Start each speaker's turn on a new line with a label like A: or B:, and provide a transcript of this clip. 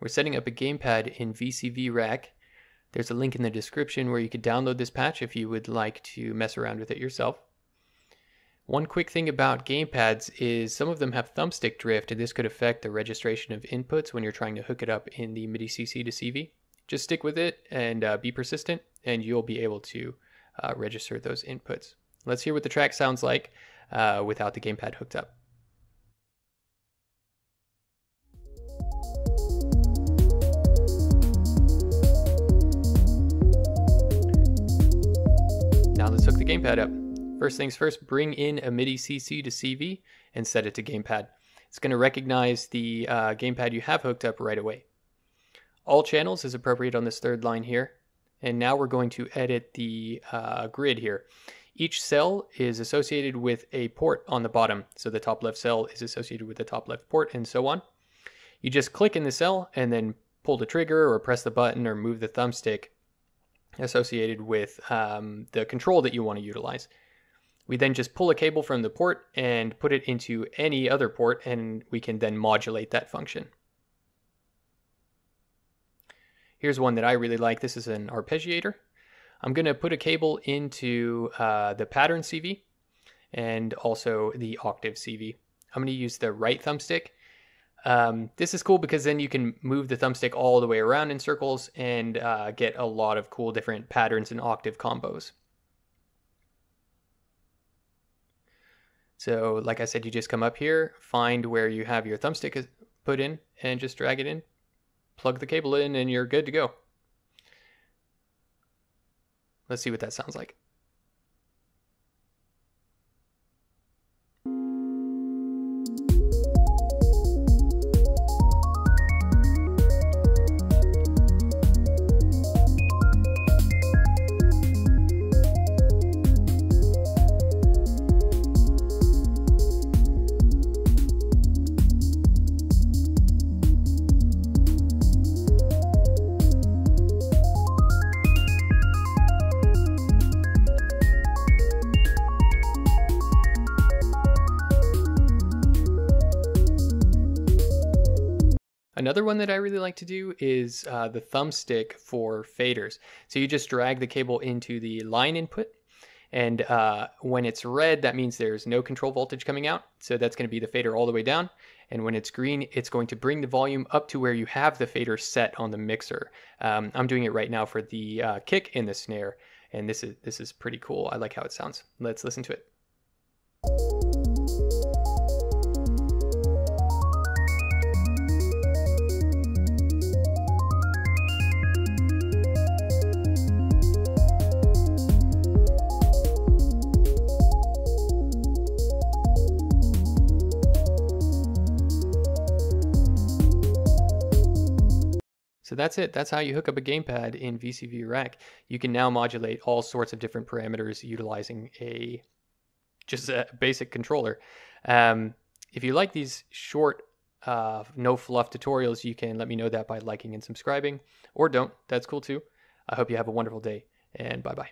A: We're setting up a gamepad in VCV Rack. There's a link in the description where you could download this patch if you would like to mess around with it yourself. One quick thing about gamepads is some of them have thumbstick drift and this could affect the registration of inputs when you're trying to hook it up in the MIDI CC to CV. Just stick with it and uh, be persistent and you'll be able to uh, register those inputs. Let's hear what the track sounds like uh, without the gamepad hooked up. Gamepad up. First things first, bring in a MIDI CC to CV and set it to gamepad. It's going to recognize the uh, gamepad you have hooked up right away. All channels is appropriate on this third line here. And now we're going to edit the uh, grid here. Each cell is associated with a port on the bottom. So the top left cell is associated with the top left port and so on. You just click in the cell and then pull the trigger or press the button or move the thumbstick associated with um, the control that you want to utilize. We then just pull a cable from the port and put it into any other port and we can then modulate that function. Here's one that I really like. This is an arpeggiator. I'm going to put a cable into uh, the pattern CV and also the octave CV. I'm going to use the right thumbstick um, this is cool because then you can move the thumbstick all the way around in circles and uh, get a lot of cool different patterns and octave combos. So like I said, you just come up here, find where you have your thumbstick put in and just drag it in, plug the cable in and you're good to go. Let's see what that sounds like. Another one that I really like to do is uh, the thumbstick for faders. So you just drag the cable into the line input and uh, when it's red, that means there's no control voltage coming out. So that's going to be the fader all the way down. And when it's green, it's going to bring the volume up to where you have the fader set on the mixer. Um, I'm doing it right now for the uh, kick and the snare. And this is, this is pretty cool. I like how it sounds. Let's listen to it. So that's it. That's how you hook up a gamepad in VCV Rack. You can now modulate all sorts of different parameters utilizing a just a basic controller. Um, if you like these short, uh, no fluff tutorials, you can let me know that by liking and subscribing, or don't. That's cool too. I hope you have a wonderful day, and bye bye.